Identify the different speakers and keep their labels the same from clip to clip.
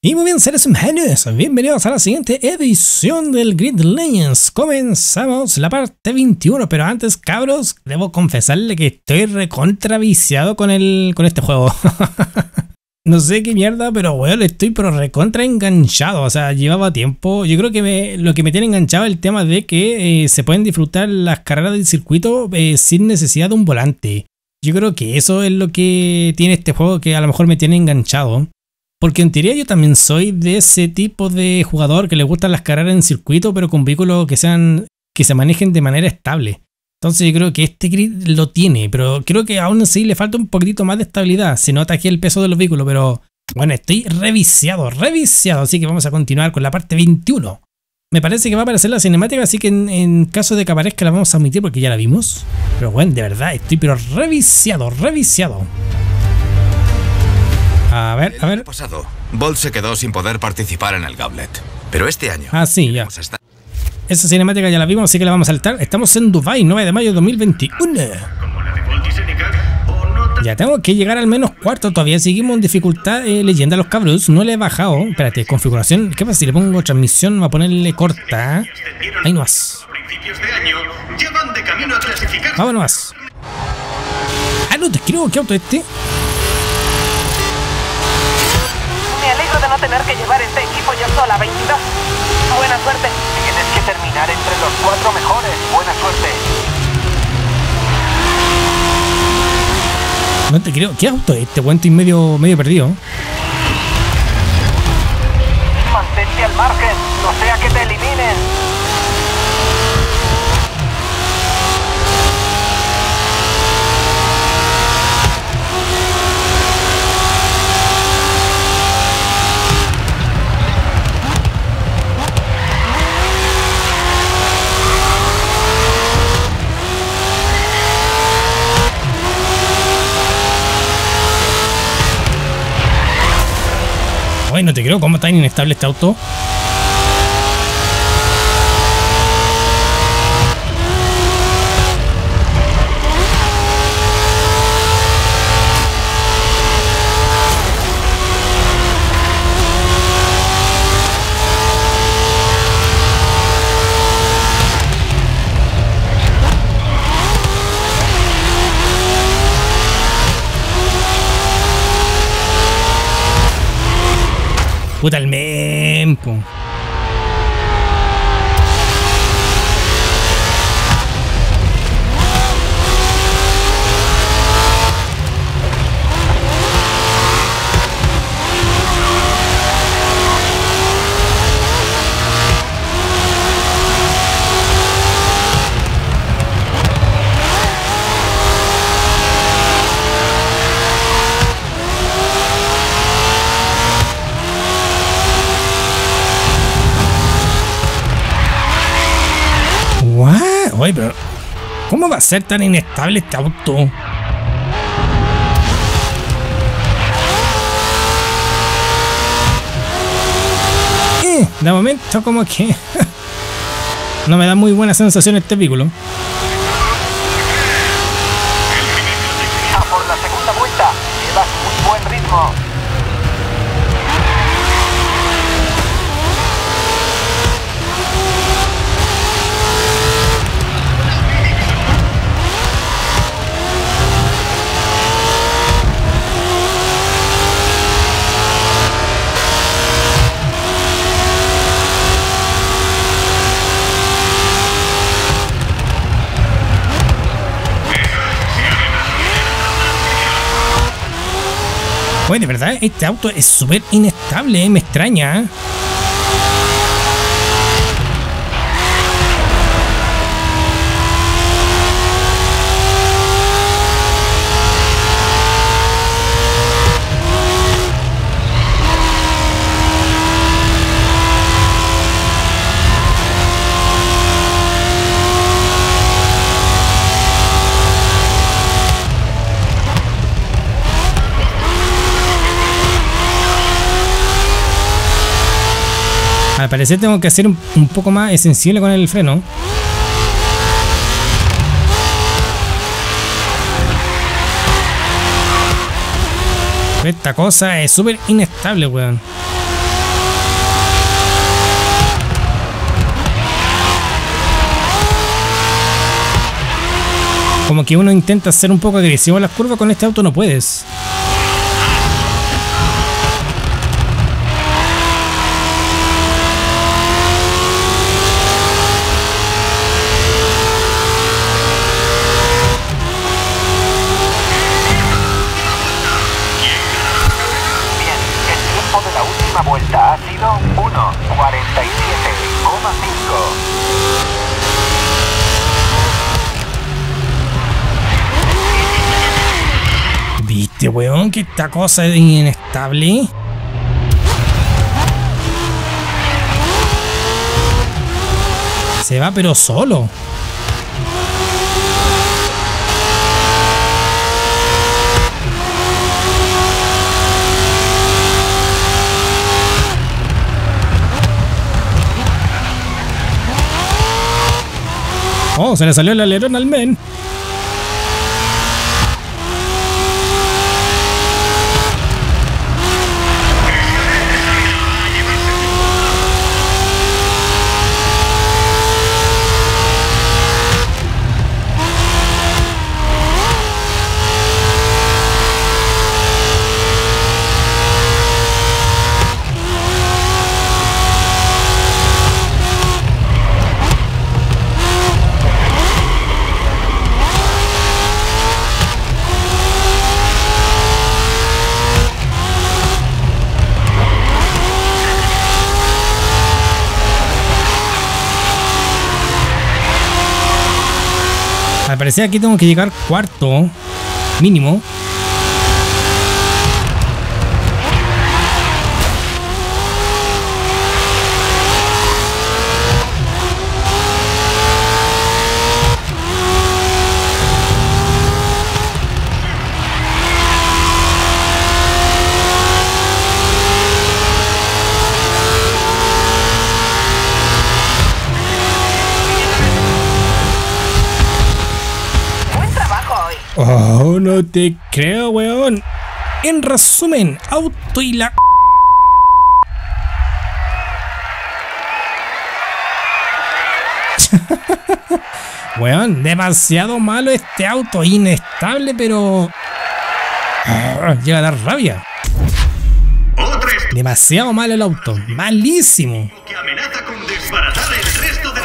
Speaker 1: Y muy bien, seres humanos, bienvenidos a la siguiente edición del Grid Legends. Comenzamos la parte 21, pero antes, cabros, debo confesarle que estoy recontra viciado con, el, con este juego. no sé qué mierda, pero bueno, estoy pero recontra enganchado. O sea, llevaba tiempo. Yo creo que lo que me tiene enganchado es el tema de que eh, se pueden disfrutar las carreras del circuito eh, sin necesidad de un volante. Yo creo que eso es lo que tiene este juego que a lo mejor me tiene enganchado. Porque en teoría yo también soy de ese tipo de jugador que le gustan las carreras en circuito, pero con vehículos que sean que se manejen de manera estable. Entonces yo creo que este grid lo tiene, pero creo que aún así le falta un poquitito más de estabilidad. Se nota aquí el peso de los vehículos, pero bueno, estoy reviciado, reviciado. Así que vamos a continuar con la parte 21. Me parece que va a aparecer la cinemática, así que en, caso de que aparezca la vamos a omitir porque ya la vimos. Pero bueno, de verdad, estoy pero reviciado, reviciado. A ver, a ver.
Speaker 2: pasado, Bolt se quedó sin poder participar en el Gauntlet. Pero este año.
Speaker 1: Ah, sí, ya. Esa cinemática ya la vimos, así que la vamos a saltar. Estamos en Dubai, 9 de mayo de 2021. Ya tengo que llegar al menos cuarto. Todavía seguimos en dificultad eh, leyenda los cabros. No le he bajado. Espérate, configuración. ¿Qué pasa si le pongo transmisión? Va a ponerle corta. Ahí no más. Vámonos más. Ah, no te escribo. ¿Qué auto este?
Speaker 3: Tener que llevar este equipo yo sola, 22. Buena suerte. Tienes que terminar entre los cuatro mejores. Buena suerte.
Speaker 1: No te creo. ¿Qué auto es este? Cuento y medio, medio perdido.
Speaker 3: Mantente al margen. No sea que te eliminen.
Speaker 1: No te creo, ¿cómo está inestable este auto? Puta el mempo. Oye, pero ¿cómo va a ser tan inestable este auto? Eh, de momento como que no me da muy buena sensación este vehículo.
Speaker 3: por llevas muy buen ritmo.
Speaker 1: Oye, de verdad, este auto es súper inestable, ¿eh? me extraña. al parecer tengo que ser un, poco más sensible con el freno. Esta cosa es súper inestable, weón. Como que uno intenta ser un poco agresivo en las curvas, con este auto no puedes. ¿Viste, weón? Que esta cosa es inestable. Se va pero solo. Oh, se le salió el alerón al men. Parecer aquí tengo que llegar cuarto, mínimo.
Speaker 3: Buen trabajo hoy.
Speaker 1: Oh, no te creo, weón. En resumen, auto y la... weón, demasiado malo este auto. Inestable, pero... Ah, llega a dar rabia. Demasiado malo el auto. Malísimo.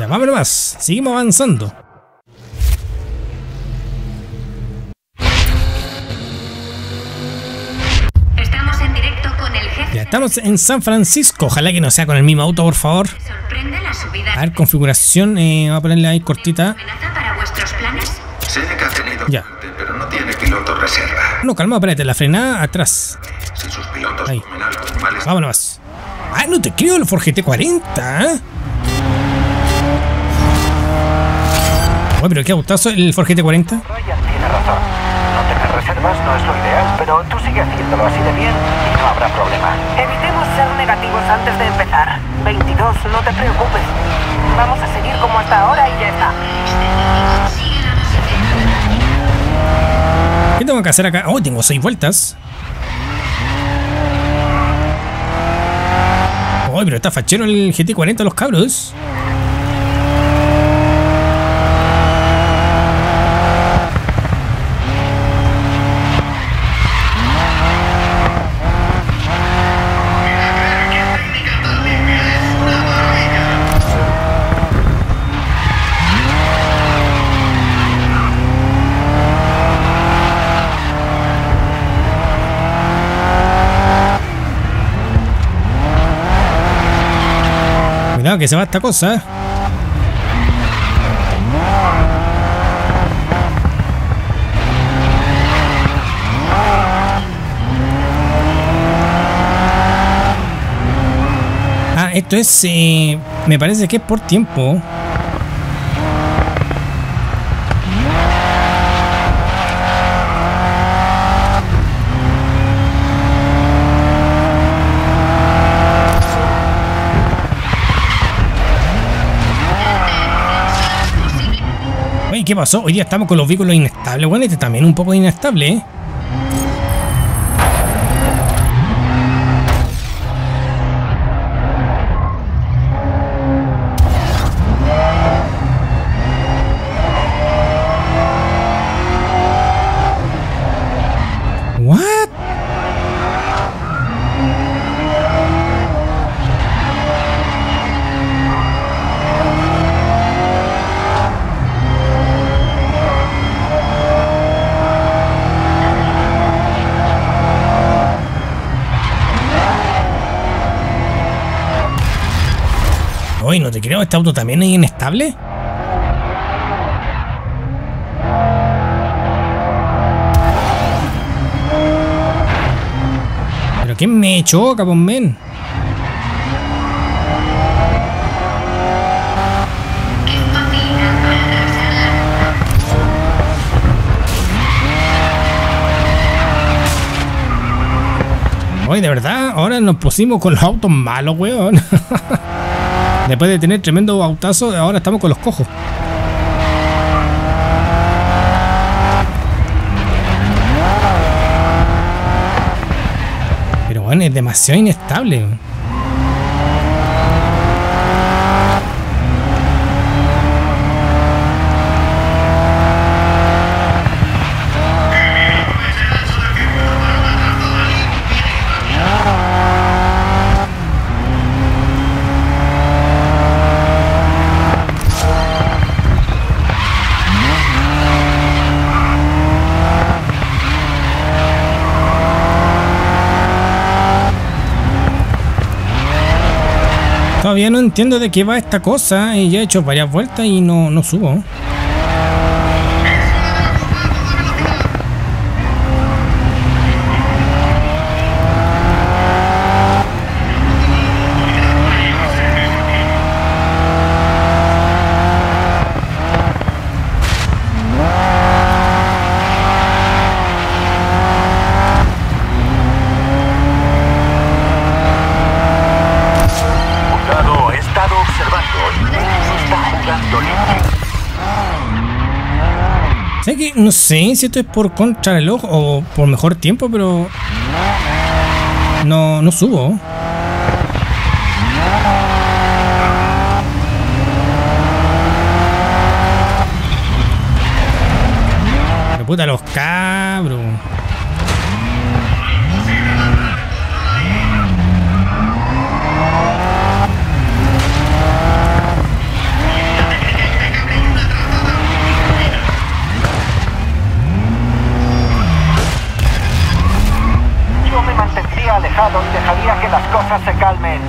Speaker 1: Ya, vámonos más. Seguimos avanzando.
Speaker 4: Estamos en
Speaker 1: San Francisco. Ojalá que no sea con el mismo auto, por favor. A ver, configuración. eh, vamos a ponerle ahí cortita. Ya.
Speaker 5: pero no tiene piloto reserva.
Speaker 1: No, calma, espérate. La frenada atrás.
Speaker 5: Si sus pilotos
Speaker 1: Ahí. Vámonos. Ah, no te creo el Ford GT40. ¿eh? Oye, pero qué autazo el Ford GT40.
Speaker 3: Ryan tiene razón. No no es lo ideal, pero tú sigue haciéndolo así de bien y no habrá problema. Evitemos ser negativos antes de empezar. 22, no te preocupes. Vamos a seguir como hasta ahora y ya está.
Speaker 1: ¿Qué tengo que hacer acá? Oh, tengo seis vueltas. Oh, pero está fachero el GT40 los cabros. Que se va esta cosa. ¿eh? Ah, esto es... eh, me parece que es por tiempo. ¿Qué pasó? Hoy día estamos con los vehículos inestables. Bueno, este también un poco inestable, ¿eh? Te creo, este auto también es inestable. ¿Pero quién me choca, pues, men? Hoy, de verdad, ahora nos pusimos con los autos malos, weón. Después de tener tremendo autazo, ahora estamos con los cojos. Pero bueno, es demasiado inestable. Todavía no entiendo de qué va esta cosa y ya he hecho varias vueltas y no, no subo.
Speaker 6: Cuidado, he estado observando y está jugando limpio.
Speaker 1: Sé que no sé si esto es por contrarreloj o por mejor tiempo, pero no, no subo. Pero puta los cabros.
Speaker 3: Cosas se calmen.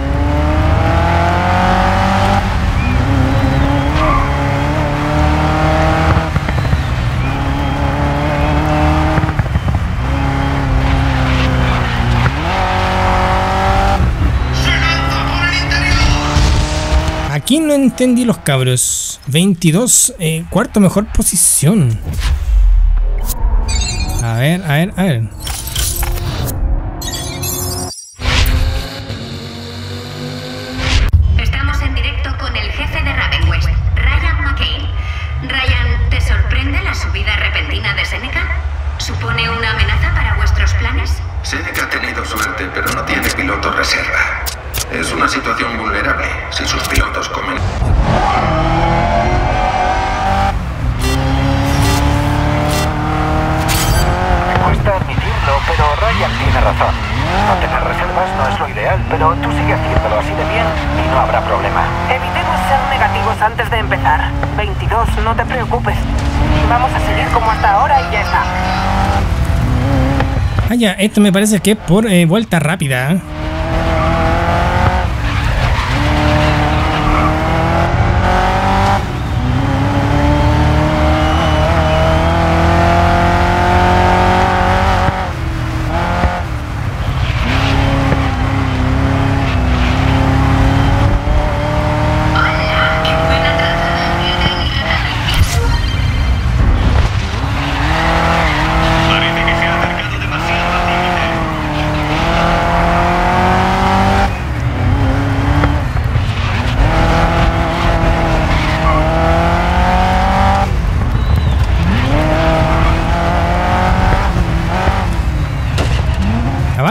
Speaker 1: Aquí no entendí los cabros. 22, eh, cuarto mejor posición. A ver, a ver, a ver.
Speaker 3: Razón. No tener reservas no es lo ideal, pero tú sigue haciéndolo así de bien y no habrá problema. Evitemos ser negativos antes de empezar. 22, no te preocupes. Vamos a seguir como hasta ahora y ya está.
Speaker 1: Ah, ya, esto me parece que es por eh, vuelta rápida. ¿eh?
Speaker 4: ¡Qué buena
Speaker 6: Parece que se ha acercado demasiado al límite.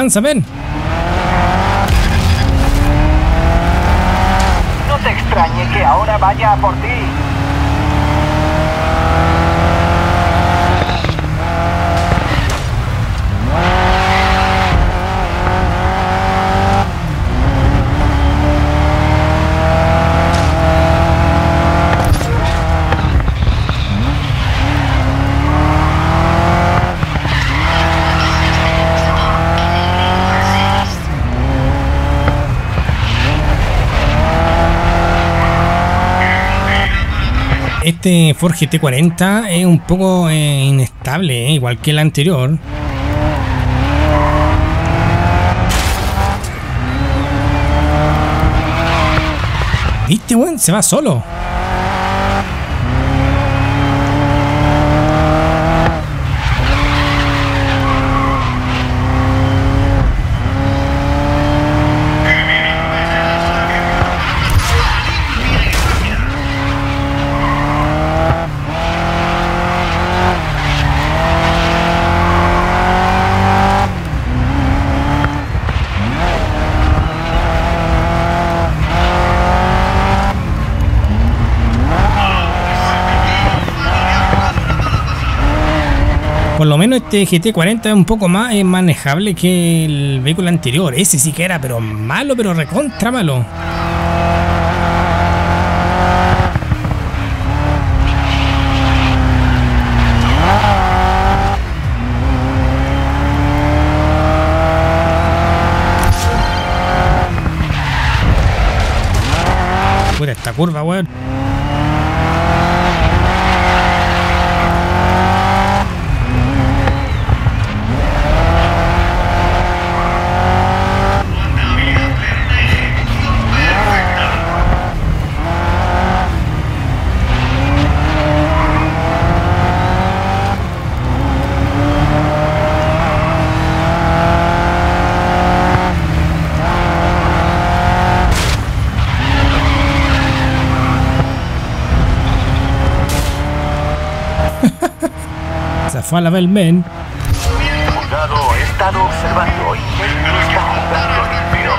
Speaker 1: Avanza, ven.
Speaker 3: No te extrañe que ahora vaya a por ti.
Speaker 1: Este Ford GT40 es un poco eh, inestable, eh, igual que el anterior. ¿Viste, weón? Se va solo. Por lo menos este GT40 es un poco más manejable que el vehículo anterior. Ese sí que era, pero malo, pero recontra malo. Puta esta curva, weón. Se fue a la Belmen.
Speaker 3: Cuidado, he estado observando y no está jugando limpio.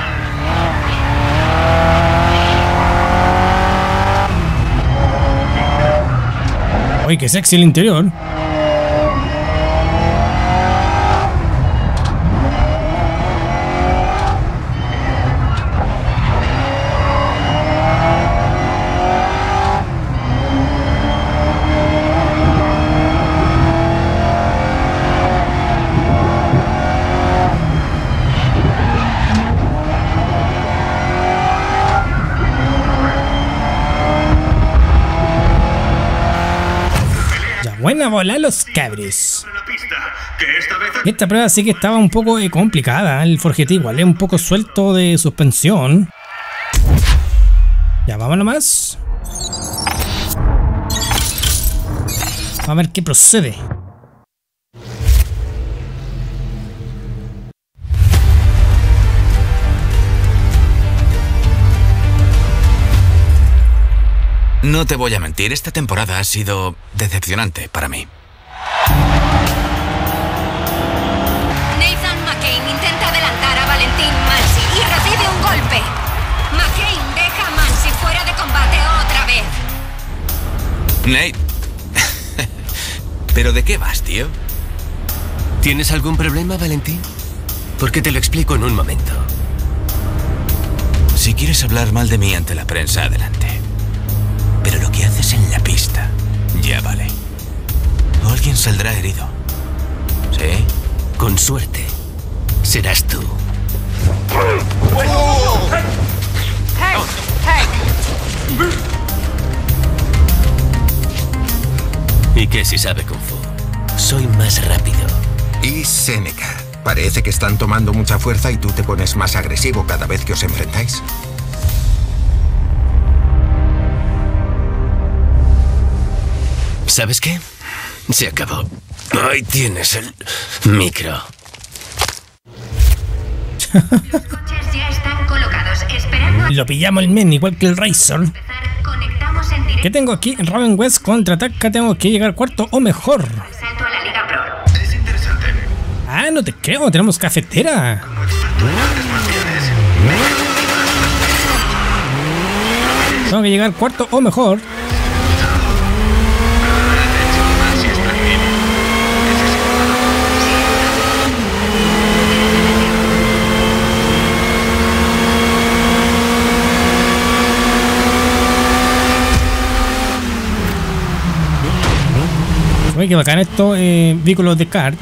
Speaker 1: Uy, qué sexy el interior. Ya, buena bola los cabres.
Speaker 6: esta
Speaker 1: prueba sí que estaba un poco eh, complicada. El Forget igual es un poco suelto de suspensión. Ya, vámonos más. Vamos a ver qué procede.
Speaker 2: No te voy a mentir, esta temporada ha sido decepcionante para mí.
Speaker 4: Nathan McCain intenta adelantar a Valentín Mansi y recibe un golpe. McCain deja a Mansi fuera de combate otra vez.
Speaker 2: Nate. ¿Pero de qué vas, tío?
Speaker 7: ¿Tienes algún problema, Valentín? Porque te lo explico en un momento.
Speaker 2: Si quieres hablar mal de mí ante la prensa, adelante. Ya vale. Alguien saldrá herido. ¿Sí?
Speaker 7: Con suerte, serás tú. ¿Y qué si sabe Kung Fu? Soy más rápido.
Speaker 5: Y Seneca. Parece que están tomando mucha fuerza y tú te pones más agresivo cada vez que os enfrentáis.
Speaker 7: ¿Sabes qué? Se acabó. Ahí tienes el micro.
Speaker 1: Lo pillamos el men, igual que el Razor. ¿Qué tengo aquí? Raven West contraataca. Tengo que llegar cuarto o mejor. Ah, no te creo. Tenemos cafetera. Tengo que llegar cuarto o mejor. Oye, qué bacán estos eh, vehículos de kart.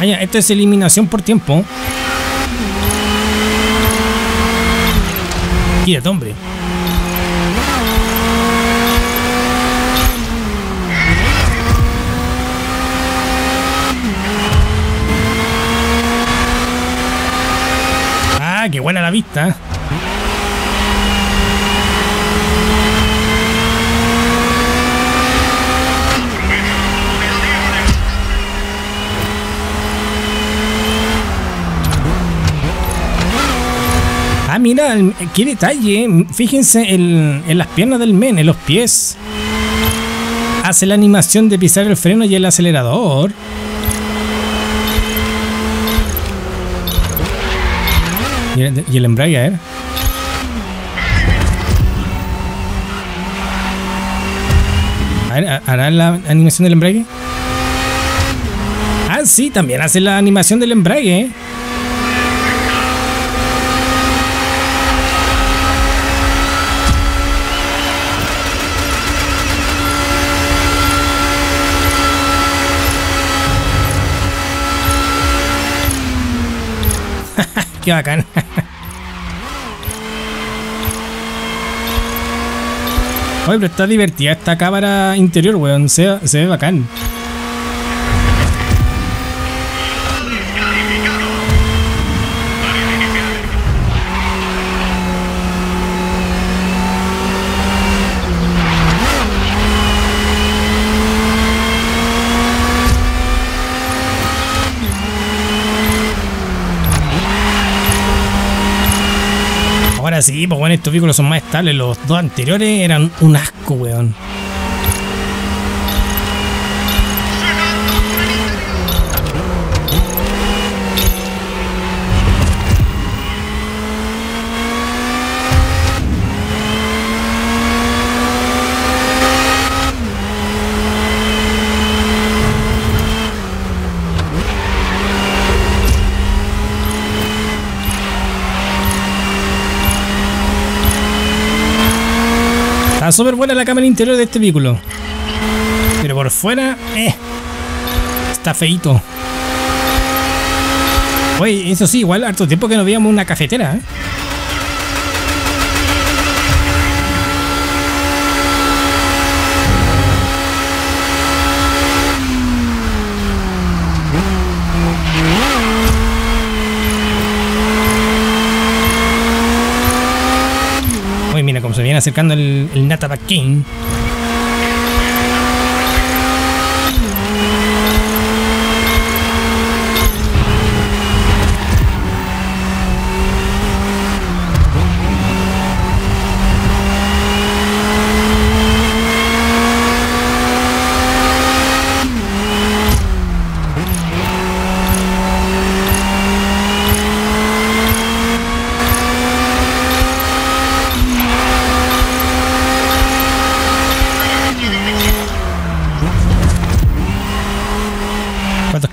Speaker 1: Ah, ya, esto es eliminación por tiempo. Quédate, hombre. Ah, qué buena la vista. Ah, mira, qué detalle. Fíjense en, en las piernas del men, en los pies. Hace la animación de pisar el freno y el acelerador. Y el, y el embrague, a ver. A ver, ¿hará la animación del embrague? Ah, sí, también hace la animación del embrague, Qué bacán. Oye, pero está divertida esta cámara interior, weón. Se, se ve bacán. Ahora pues bueno, estos vehículos son más estables. Los dos anteriores eran un asco, weón. Está súper buena la cámara interior de este vehículo. Pero por fuera, eh. Está feito. Oye, eso sí, igual harto tiempo que no veíamos una cafetera, ¿eh? Acercando el, el Nata King.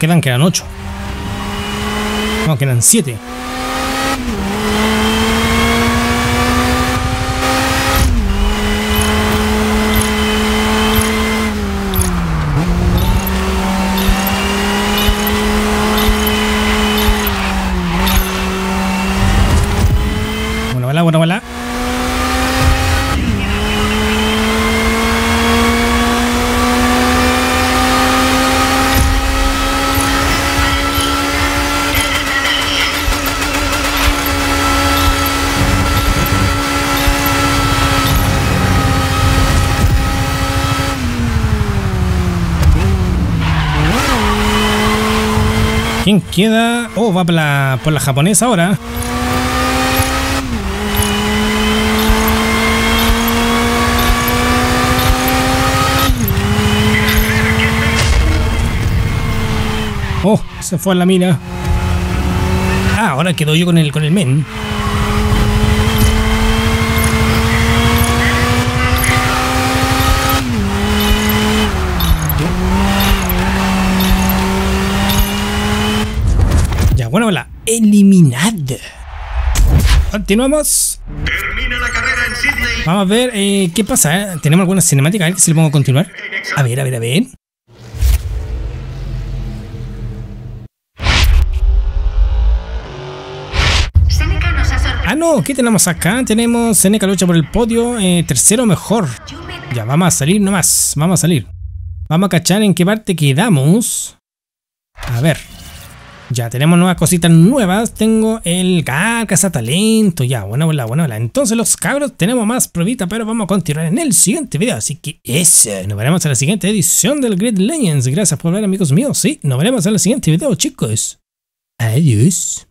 Speaker 1: Quedan? Quedan 8. No, quedan 7. Bueno, bala, bueno, bala. ¿Quién queda? Oh, va por la, por la japonesa ahora. Oh, se fue a la mina. Ah, ahora quedo yo con el, con el men. Bueno, la eliminad. Continuamos.
Speaker 6: Termina la carrera en Sydney.
Speaker 1: Vamos a ver eh, qué pasa. ¿eh? ¿Tenemos alguna cinemática? A ver si le pongo a continuar. A ver, a ver, a ver. Ah, Bueno, ¿qué tenemos acá? Tenemos Seneca lucha por el podio, eh, tercero mejor. Ya, vamos a salir nomás, vamos a salir. Vamos a cachar en qué parte quedamos. A ver. Ya, tenemos nuevas cositas nuevas. Tengo el ah, talento. Ya, buena, buena, buena. Entonces los cabros tenemos más pruebita, pero vamos a continuar en el siguiente video. Así que ese. Nos veremos en la siguiente edición del Grid Legends. Gracias por ver amigos míos. Sí, nos veremos en el siguiente video chicos. Adiós.